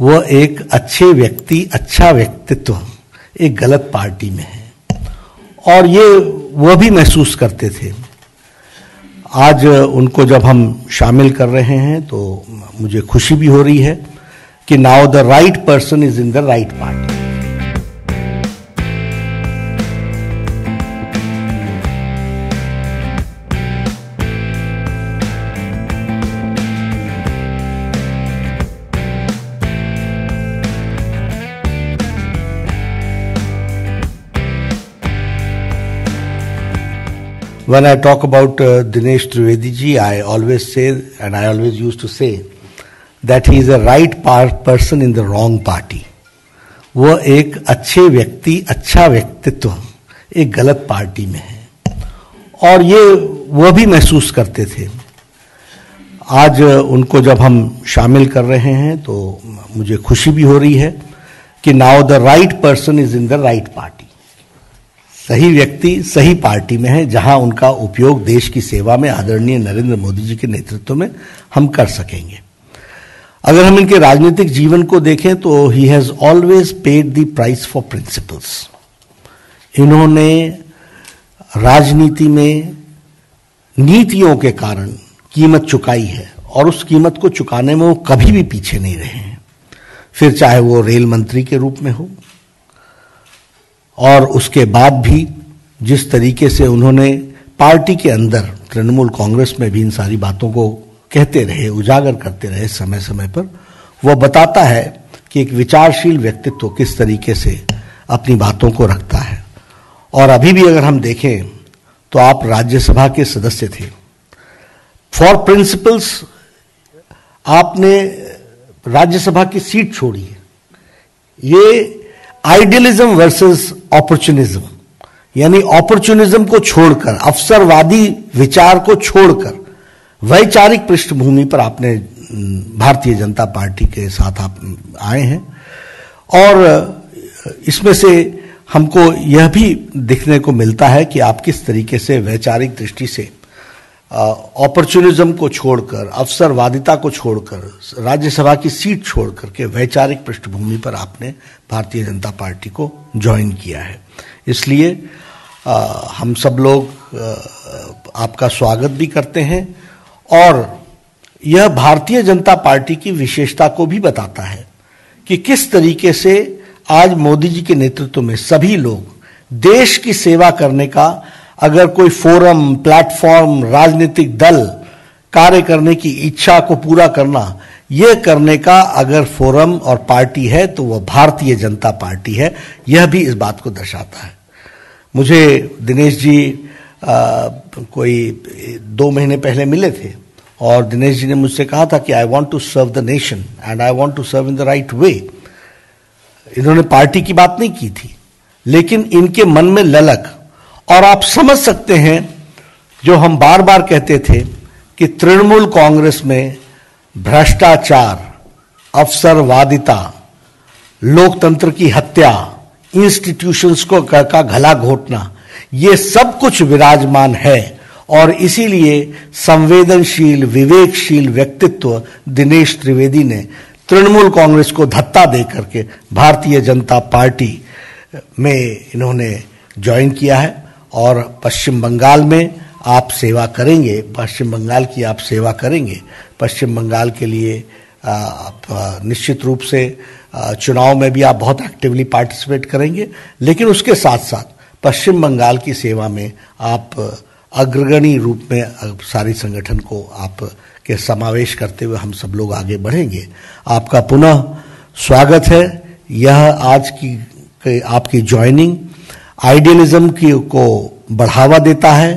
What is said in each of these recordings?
वो एक अच्छे व्यक्ति अच्छा व्यक्तित्व एक गलत पार्टी में है। और ये वह भी महसूस करते थे। आज उनको जब हम शामिल कर रहे हैं तो मुझे खुशी भी हो रही है कि now the right person is in the right party when I talk about uh, Dinesh Trivedi ji, I always say, and I always used to say, that he is a right person in the wrong party. वो एक अच्छे व्यक्ति अच्छा व्यक्तित्व एक गलत party में है और ये वो भी महसूस करते थे आज उनको जब हम शामिल कर रहे हैं तो मुझे खुशी भी हो रही है कि now the right person is in the right party सही व्यक्ति सही पार्टी में है, जहाँ उनका उपयोग देश की सेवा में आदरणीय नरेंद्र मोदी जी के नेतृत्व में हम कर सकेंगे। अगर हम इनके राजनीतिक जीवन को देखें तो ही has always paid the price for principles इन्होंने राजनीति में नीतियों के कारण कीमत चुकाई है, और उस कीमत को चुकाने में वो कभी भी पीछे नहीं रहे हैं। फिर चाहे वो रेल मंत्री के रूप में हो और उसके बाद भी जिस तरीके से उन्होंने पार्टी के अंदर तृणमूल कांग्रेस में भी इन सारी बातों को कहते रहे, उजागर करते रहे समय समय पर वह बताता है कि एक विचारशील व्यक्तित्व किस तरीके से अपनी बातों को रखता है। और अभी भी अगर हम देखें तो आप राज्यसभा के सदस्य थे। फॉर प्रिंसिपल्स आपने राज्यसभा की सीट छोड़ी। ये आइडियलिज्म वर्सेस अपॉर्चुनिज्म यानी ऑपरचुनिज्म को छोड़कर, अवसरवादी विचार को छोड़कर, वैचारिक पृष्ठभूमि पर आपने भारतीय जनता पार्टी के साथ आप आए हैं। और इसमें से हमको यह भी दिखने को मिलता है कि आप किस तरीके से वैचारिक दृष्टि से अपॉर्चुनिज्म को छोड़कर, अवसरवादिता को छोड़कर, राज्यसभा की सीट छोड़कर के वैचारिक पृष्ठभूमि पर आपने भारतीय जनता पार्टी को ज्वाइन किया है। इसलिए हम सब लोग आपका स्वागत भी करते हैं और यह भारतीय जनता पार्टी की विशेषता को भी बताता है कि किस तरीके से आज मोदी जी के नेतृत्व में सभी लोग देश की सेवा करने का अगर कोई फोरम प्लेटफॉर्म राजनीतिक दल कार्य करने की इच्छा को पूरा करना यह करने का अगर फोरम और पार्टी है तो वह भारतीय जनता पार्टी है। यह भी इस बात को दर्शाता है। मुझे दिनेश जी आ, कोई दो महीने पहले मिले थे और दिनेश जी ने मुझसे कहा था कि I want to serve the nation and I want to serve in the right way इन्होंने पार्टी की बात नहीं की थी लेकिन इनके मन में ललक और आप समझ सकते हैं, जो हम बार बार कहते थे, कि तृणमूल कांग्रेस में भ्रष्टाचार अवसरवादिता लोकतंत्र की हत्या इंस्टीट्यूशंस को, का घला घोटना, ये सब कुछ विराजमान है और इसीलिए संवेदनशील, विवेकशील व्यक्तित्व दिनेश त्रिवेदी ने तृणमूल कांग्रेस को धत्ता दे करके भारतीय जनता पार्टी में इन्होंने ज्वाइन किया है। और पश्चिम बंगाल में आप सेवा करेंगे, पश्चिम बंगाल की आप सेवा करेंगे। पश्चिम बंगाल के लिए आप निश्चित रूप से चुनाव में भी आप बहुत एक्टिवली पार्टिसिपेट करेंगे। लेकिन उसके साथ साथ पश्चिम बंगाल की सेवा में आप अग्रगणी रूप में सारी संगठन को आप, के समावेश करते हुए हम सब लोग आगे बढ़ेंगे। आपका पुनः स्वागत है। यह आज की आपकी ज्वाइनिंग आइडियलिज्म की को बढ़ावा देता है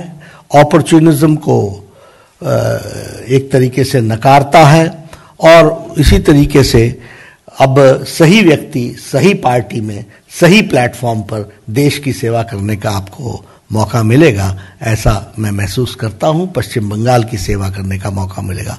अपॉर्चुनिज्म को एक तरीके से नकारता है और इसी तरीके से अब सही व्यक्ति, सही पार्टी में, सही प्लेटफॉर्म पर देश की सेवा करने का आपको मौका मिलेगा, ऐसा मैं महसूस करता हूँ, पश्चिम बंगाल की सेवा करने का मौका मिलेगा।